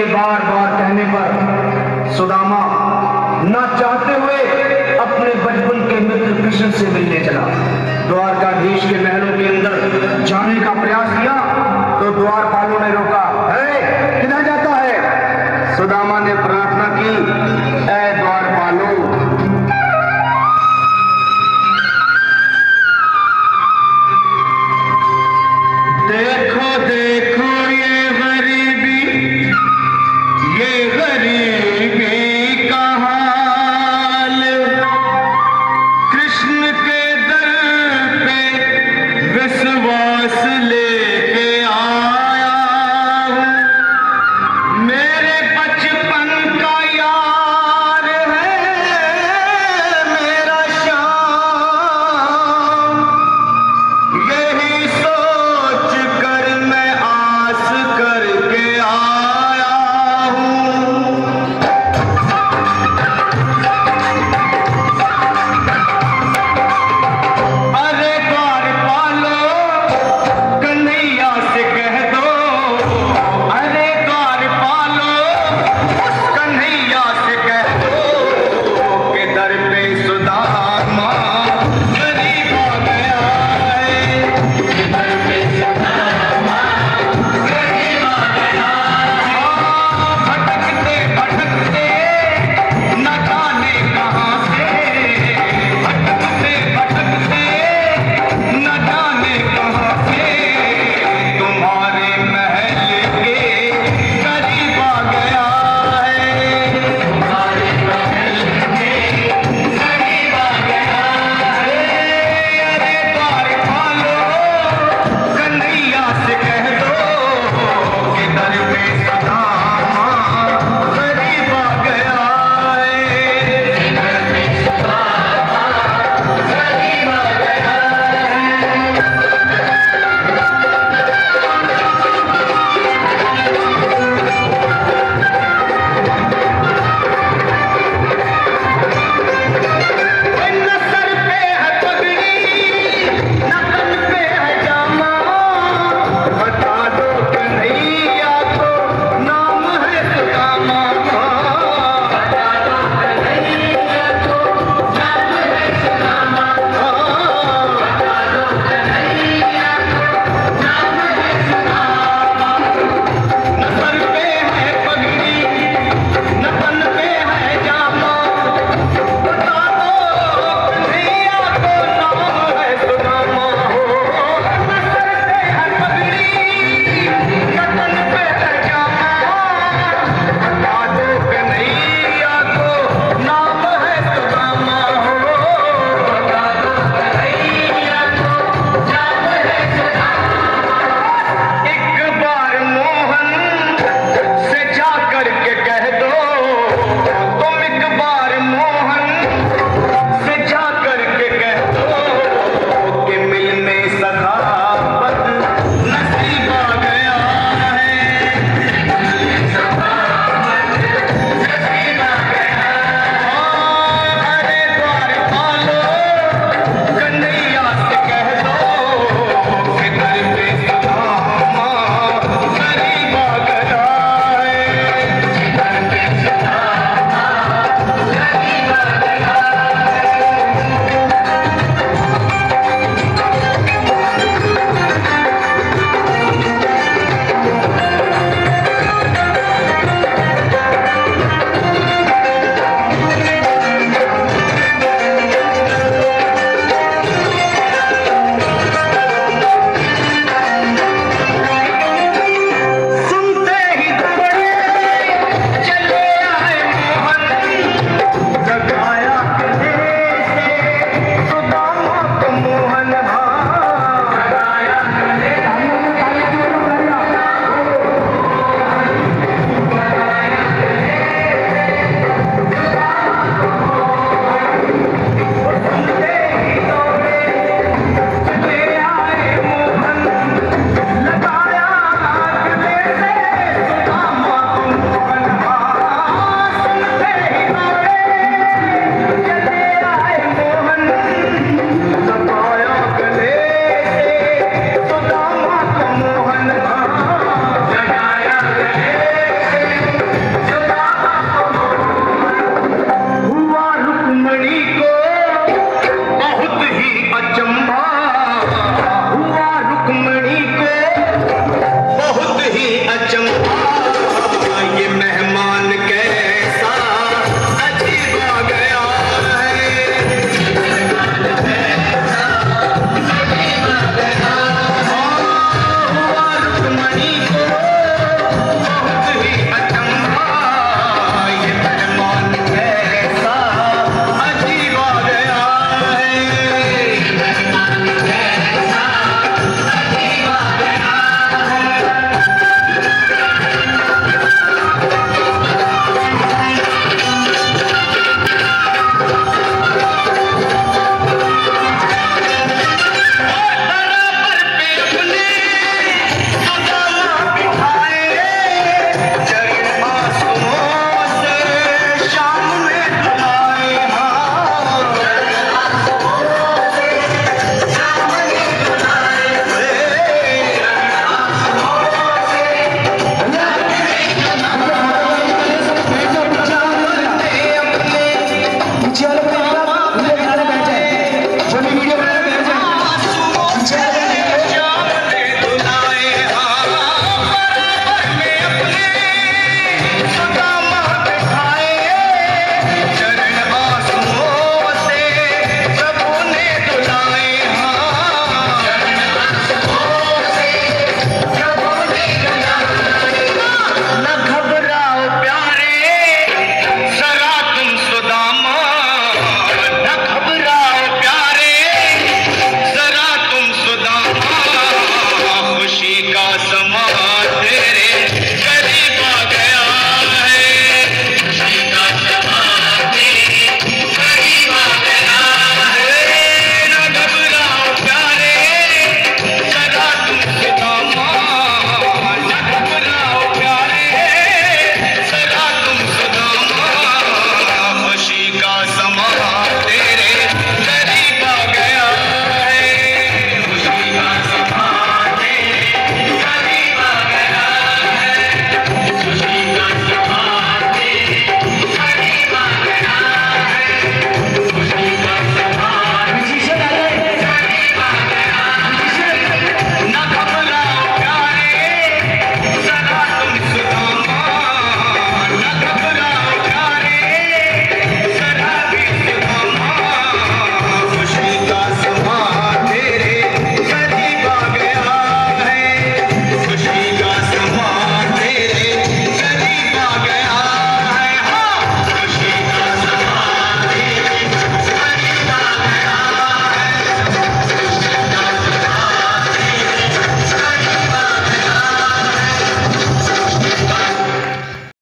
के बार बार कहने पर सुदामा ना चाहते हुए अपने बचपन के मित्र कृष्ण से मिलने चला। द्वारकाधीश के महलों के अंदर जाने का प्रयास किया तो द्वारपालों ने रोका।